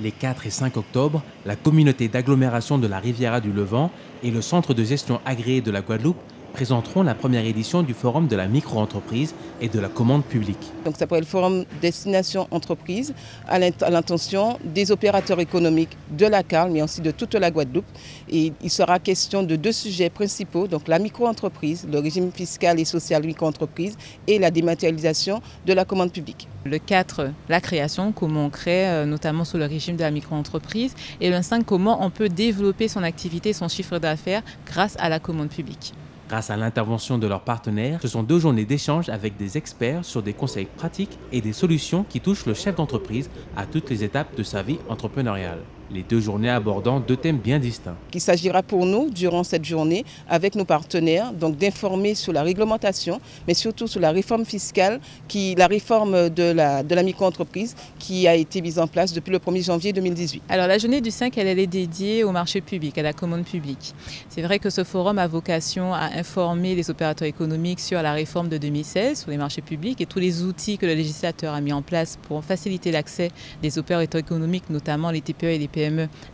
Les 4 et 5 octobre, la communauté d'agglomération de la Riviera du Levant et le centre de gestion agréé de la Guadeloupe présenteront la première édition du Forum de la micro-entreprise et de la commande publique. Donc ça pourrait être le Forum Destination Entreprise à l'intention des opérateurs économiques de la CARL, mais aussi de toute la Guadeloupe. Et il sera question de deux sujets principaux, donc la micro-entreprise, le régime fiscal et social micro-entreprise et la dématérialisation de la commande publique. Le 4, la création, comment on crée, euh, notamment sous le régime de la micro-entreprise. Et le 5, comment on peut développer son activité, son chiffre d'affaires grâce à la commande publique. Grâce à l'intervention de leurs partenaires, ce sont deux journées d'échange avec des experts sur des conseils pratiques et des solutions qui touchent le chef d'entreprise à toutes les étapes de sa vie entrepreneuriale les deux journées abordant deux thèmes bien distincts. Il s'agira pour nous, durant cette journée, avec nos partenaires, donc d'informer sur la réglementation, mais surtout sur la réforme fiscale, qui, la réforme de la, de la micro-entreprise qui a été mise en place depuis le 1er janvier 2018. Alors la journée du 5, elle, elle est dédiée au marché public, à la commande publique. C'est vrai que ce forum a vocation à informer les opérateurs économiques sur la réforme de 2016 sur les marchés publics et tous les outils que le législateur a mis en place pour faciliter l'accès des opérateurs économiques, notamment les TPE et les PME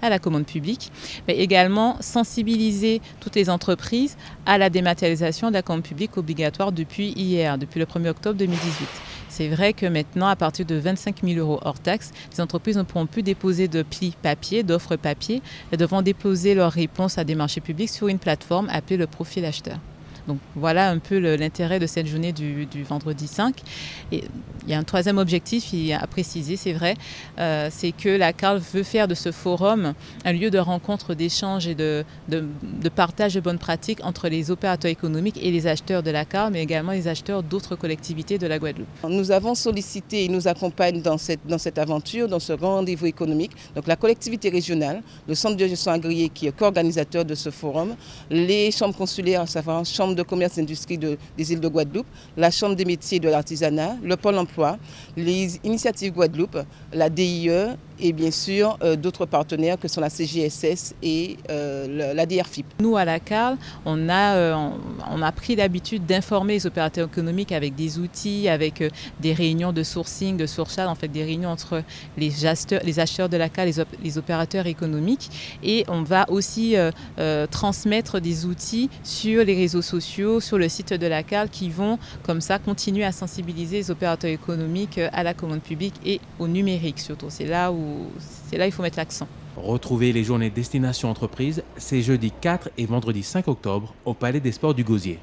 à la commande publique, mais également sensibiliser toutes les entreprises à la dématérialisation de la commande publique obligatoire depuis hier, depuis le 1er octobre 2018. C'est vrai que maintenant, à partir de 25 000 euros hors taxe, les entreprises ne pourront plus déposer de plis papier, d'offres papier. Elles devront déposer leurs réponses à des marchés publics sur une plateforme appelée le profil acheteur. Donc voilà un peu l'intérêt de cette journée du, vendredi 5. Et il y a un troisième objectif à préciser, c'est vrai, euh, c'est que la CARL veut faire de ce forum un lieu de rencontre, d'échange et de, partage de bonnes pratiques entre les opérateurs économiques et les acheteurs de la CARL, mais également les acheteurs d'autres collectivités de la Guadeloupe. Nous avons sollicité et nous accompagnent dans cette, aventure, dans ce rendez-vous économique, donc la collectivité régionale, le centre de gestion agréé qui est co-organisateur de ce forum, les chambres consulaires, à savoir chambre de commerce et industrie des îles de Guadeloupe, la Chambre des métiers de l'artisanat, le Pôle emploi, les initiatives Guadeloupe, la DIE et bien sûr euh, d'autres partenaires que sont la CGSS et euh, la DRFIP. Nous, à la CARL, on a, euh, on a pris l'habitude d'informer les opérateurs économiques avec des outils, avec des réunions de sourcing, de sourchat, en fait des réunions entre les acheteurs, les acheteurs de la CARL et les opérateurs économiques. Et on va aussi transmettre des outils sur les réseaux sociaux, sur le site de la CARL qui vont comme ça continuer à sensibiliser les opérateurs économiques à la commande publique et au numérique surtout. C'est là c'est là il faut mettre l'accent. Retrouvez les journées Destination Entreprise, c'est jeudi 4 et vendredi 5 octobre au Palais des Sports du Gosier.